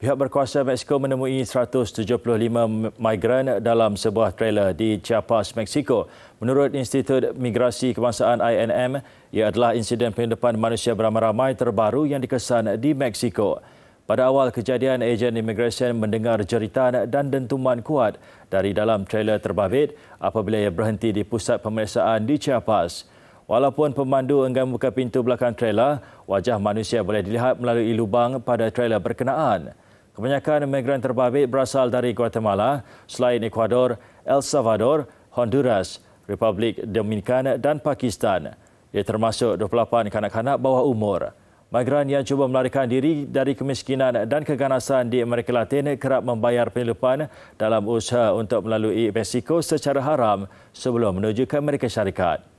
Pihak berkuasa Mexico menemui 175 migran dalam sebuah trailer di Chiapas, Mexico. Menurut Institut Migrasi Kebangsaan INM, ia adalah insiden penyelundupan manusia beramai-ramai terbaru yang dikesan di Mexico. Pada awal kejadian, ejen imigresen mendengar jeritan dan dentuman kuat dari dalam trailer terbabit apabila ia berhenti di pusat pemeriksaan di Chiapas. Walaupun pemandu enggan membuka pintu belakang trailer, wajah manusia boleh dilihat melalui lubang pada trailer berkenaan. Kebanyakan migran terbabit berasal dari Guatemala, selain Ecuador, El Salvador, Honduras, Republik Dominikan dan Pakistan. Ia termasuk 28 kanak-kanak bawah umur. Migran yang cuba melarikan diri dari kemiskinan dan keganasan di Amerika Latin kerap membayar penyelundupan dalam usaha untuk melalui Mexico secara haram sebelum menuju ke Amerika Syarikat.